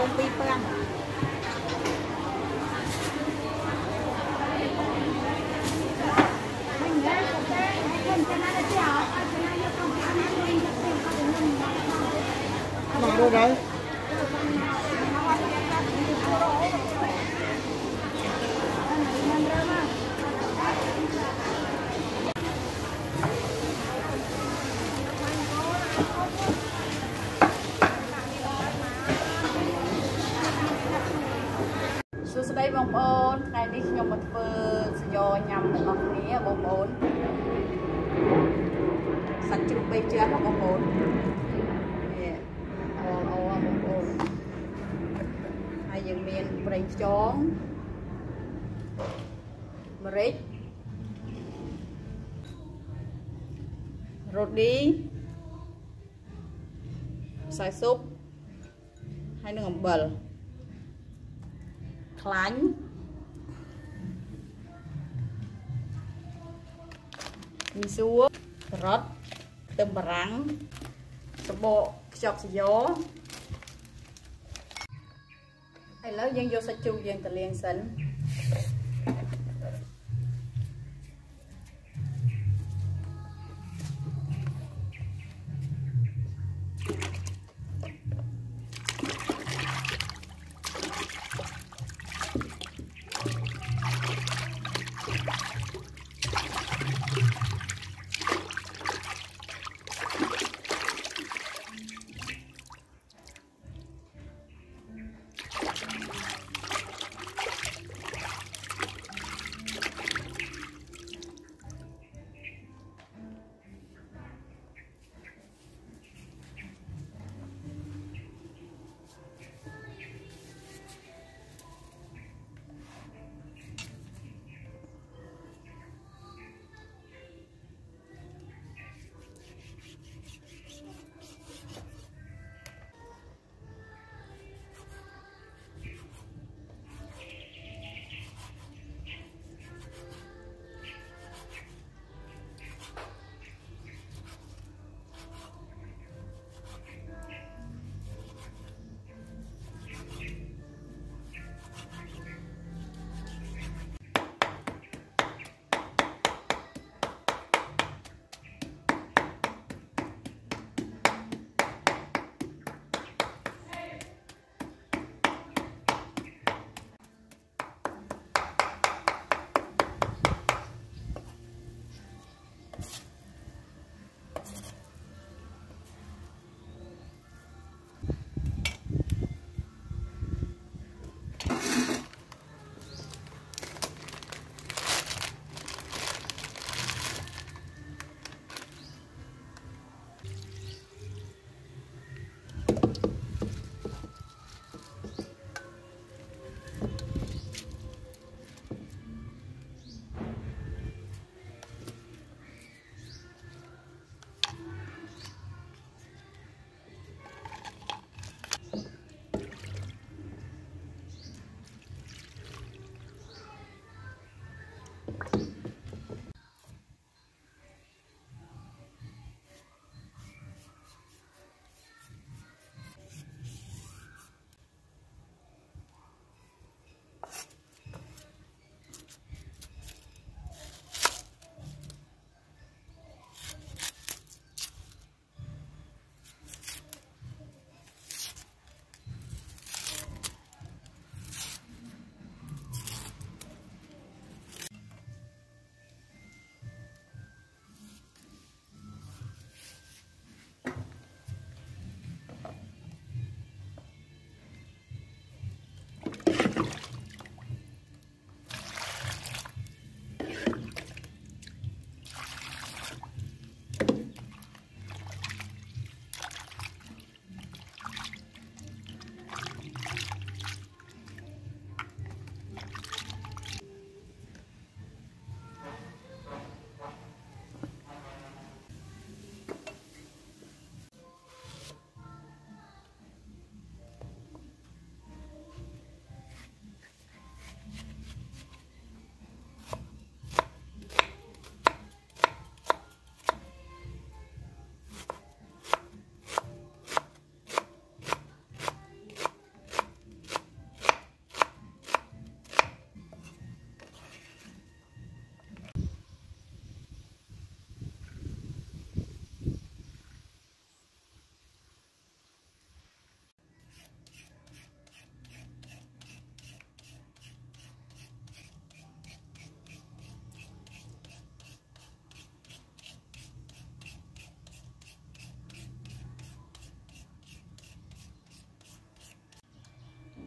long way pa lang. សួស្តីបងប្អូនថ្ងៃនេះខ្ញុំមកធ្វើសយោញ៉ាំទាំងអស់គ្នាបងប្អូនសាច់ជ្រូកបីជាន់បងប្អូននេះអូអូបងប្អូនហើយយើងមានប្រេងខ្យងម្រេចរ៉ូឌីខ្សែស៊ុបហើយនឹងអំបិល ខ្លាញ់មីសួរការ៉ុតខ្ទឹមបារាំងសបកខ្ចប់សាយ៉ឥឡូវយើងយកសាច់ជ្រូកយើងទៅលាងសិន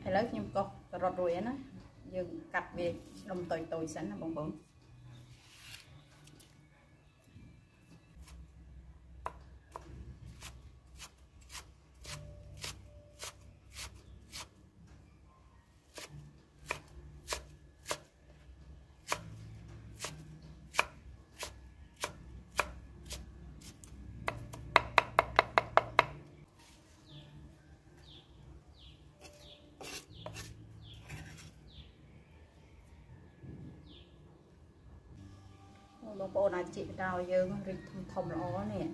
ឥឡូវខ្ញុំកោសការ៉ុតរួចហើយណាយើងកាត់វាដុំតូចតូចសិនណាបងប្អូន បងប្អូនអាចជីកកោយើងរីកធំធំល្អនេះឥ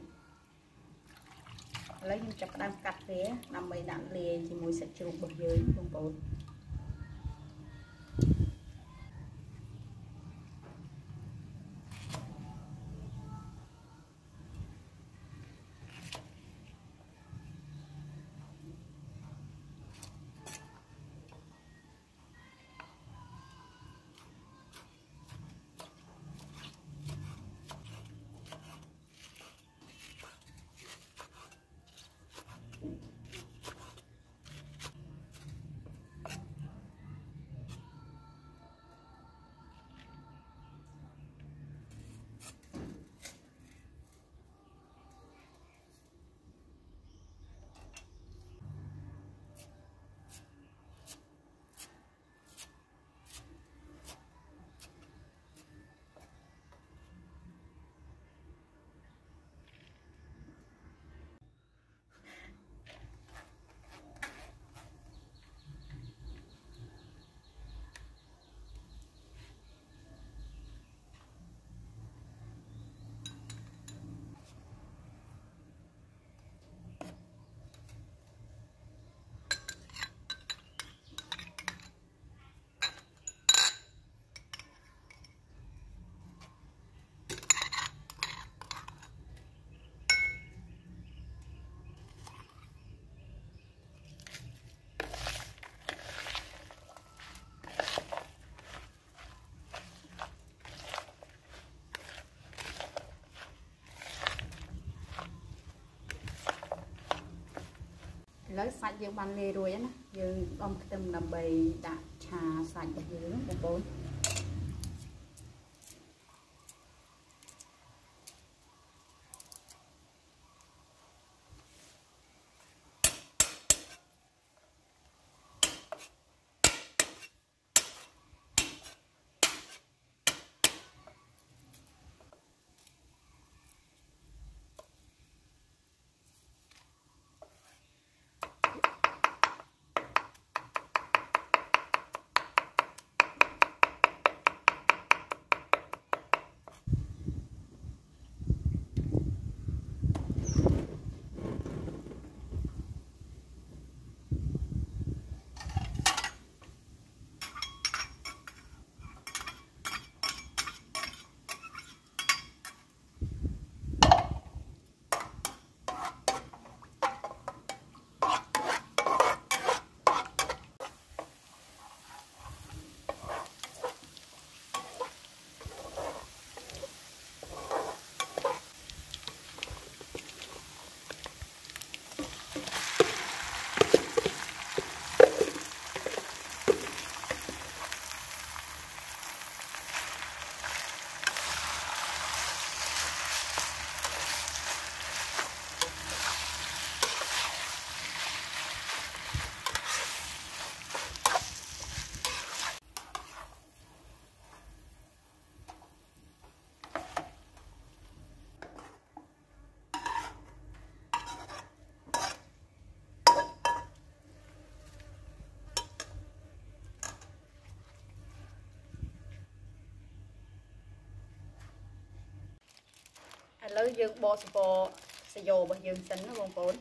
ឡូវយើងចាប់ផ្ដើមកាត់វាដើម្បីដាក់លាយជាមួយសាច់ជ្រូករបស់យើងបងប្អូន ឡូវសាច់យើងបានលាយរួចហើយណាយើងដំខ្ទឹមដើម្បីដាក់ឆាសាច់របស់យើងបងប្អូន ឥឡូវយើងបកសពសាយ៉ូរបស់យើងសិនណាបងប្អូន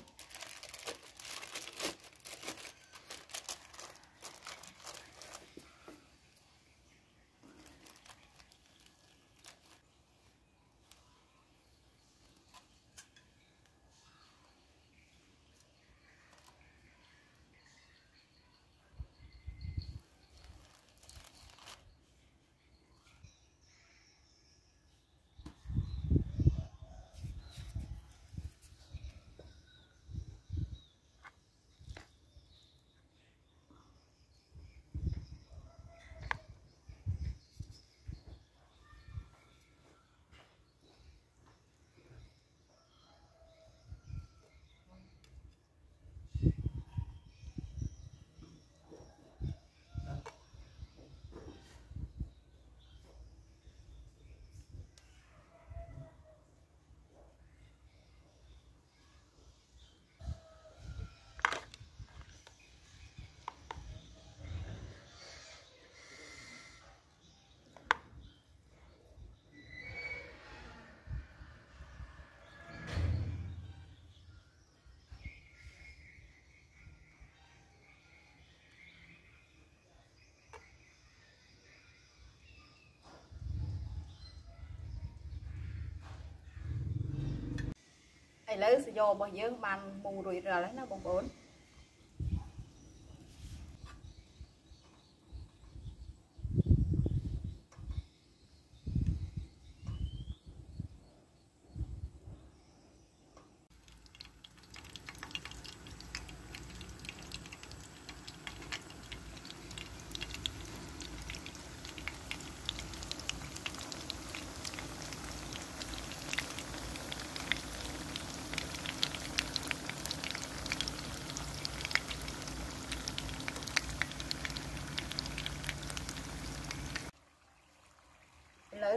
ឡូវសយោរបស់យើងបានមុងរួចរាល់ហើយណាបងប្អូន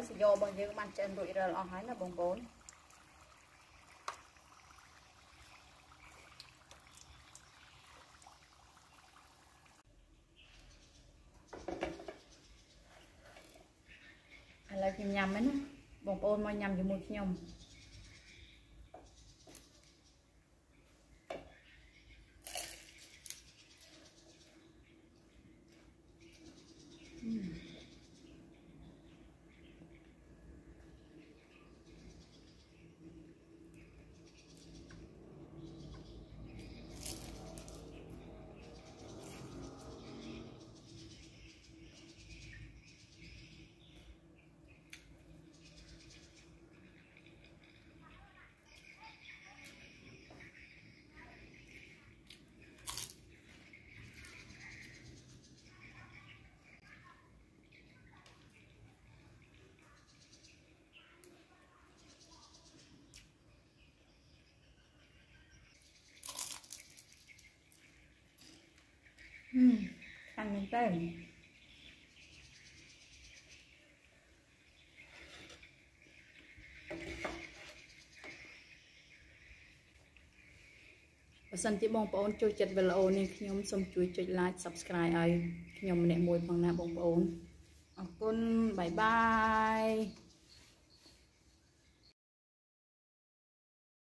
សយោរបស់យើងបានចិនរួចរាល់អស់ហើយណាបងប្អូនឥឡូវខ្ញុំញ៉ាំហ្នឹងណាបងប្អូនមកញ៉ាំជាមួយខ្ញុំ ខាងមែនតើបើសិនជាបងប្អូនចូលចិត្តវីដេអូនេះខ្ញុំសូមជួយចុច like subscribe ឲ្យខ្ញុំម្នាក់មួយផងណាបងប្អូនអរគុណបាយបាយ